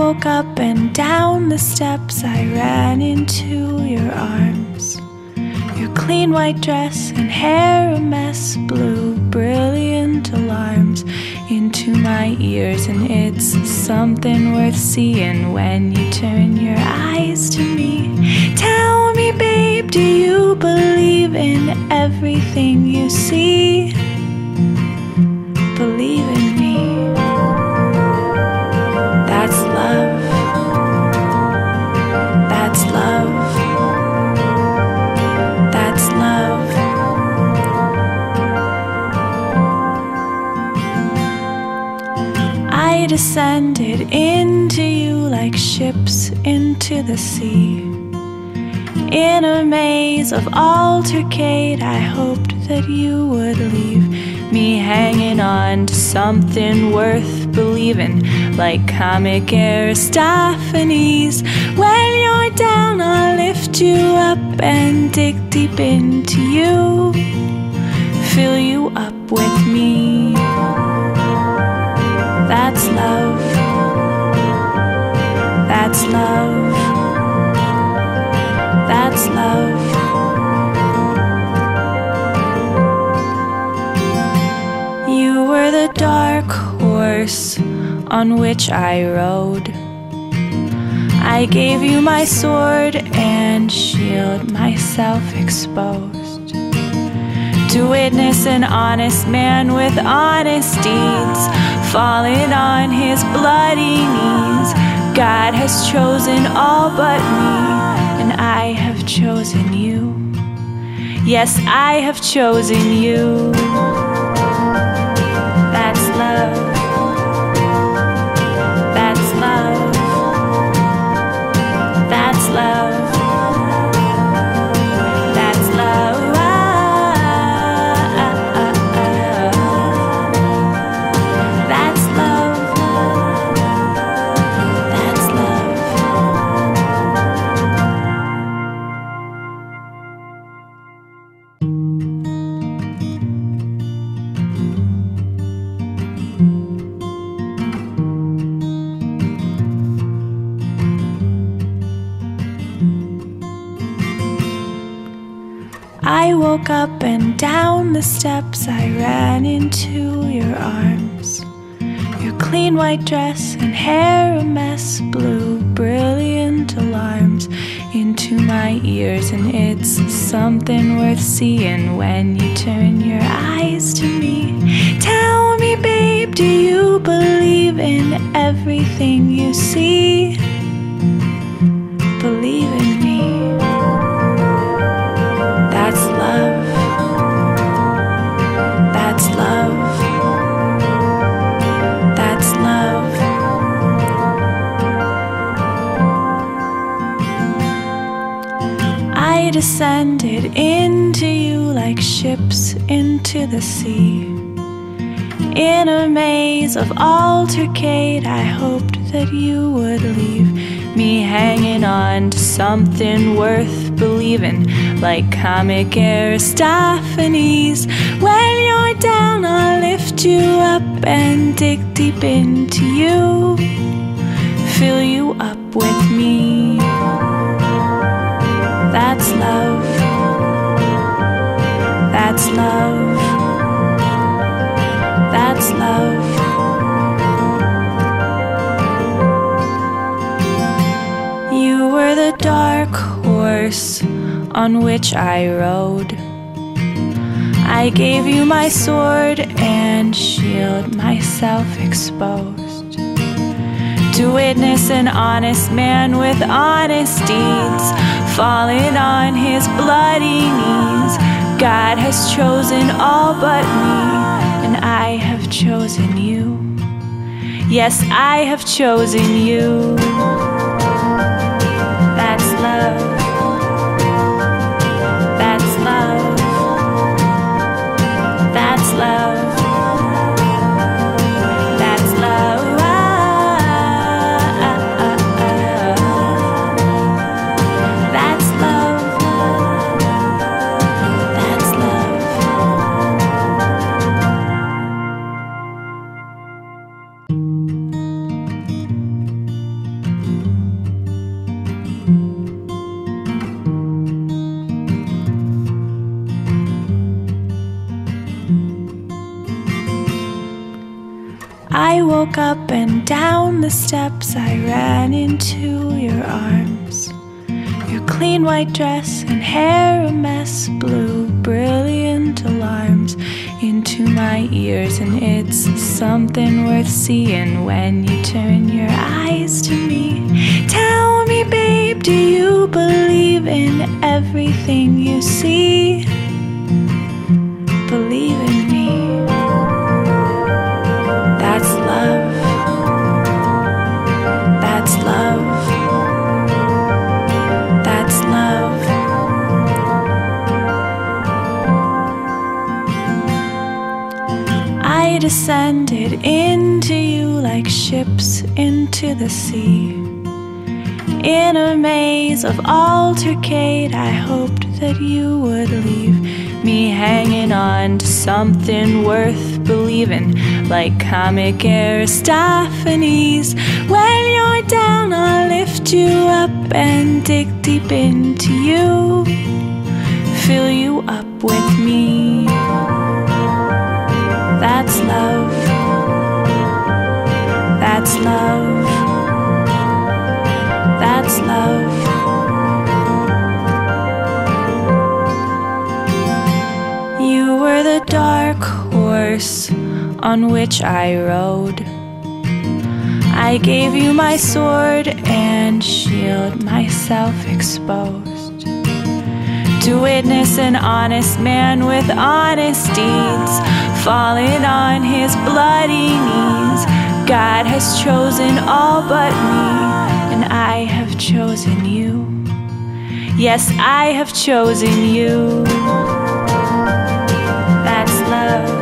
Woke up and down the steps I ran into your arms. Your clean white dress and hair a mess blew brilliant alarms into my ears, and it's something worth seeing when you turn your eyes to me. Tell me, babe, do you believe in everything you see? Into the sea. In a maze of altercate, I hoped that you would leave me hanging on to something worth believing, like comic Aristophanes. When you're down, I'll lift you up and dig deep into you, fill you up with me. That's love. That's love. Horse on which I rode. I gave you my sword and shield, myself exposed. To witness an honest man with honest deeds falling on his bloody knees. God has chosen all but me, and I have chosen you. Yes, I have chosen you. I woke up and down the steps I ran into your arms. Your clean white dress and hair a mess blew brilliant alarms into my ears, and it's something worth seeing when you turn your eyes to me. Tell me, babe, do you believe in everything you see? Believe in ships into the sea. In a maze of altercate, I hoped that you would leave me hanging on to something worth believing, like comic Aristophanes. When you're down, I'll lift you up and dig deep into you, fill you up with me. That's love. That's love. That's love. You were the dark horse on which I rode. I gave you my sword and shield, myself exposed. To witness an honest man with honest deeds falling on his bloody knees. God has chosen all but me, and I have chosen you. Yes, I have chosen you. That's love. That's love. That's love. Woke up and down the steps I ran into your arms. Your clean white dress and hair a mess blew brilliant alarms into my ears, and it's something worth seeing when you turn your eyes to me. Tell me, babe, do you believe in everything you see? Believe in into you like ships into the sea. In a maze of altercate, I hoped that you would leave me hanging on to something worth believing, like comic Aristophanes. When you're down, I'll lift you up and dig deep into you, fill you up with me. That's love. That's love. That's love. You were the dark horse on which I rode. I gave you my sword and shield, myself exposed. To witness an honest man with honest deeds, falling on his bloody knees. God has chosen all but me, and I have chosen you. Yes, I have chosen you. That's love.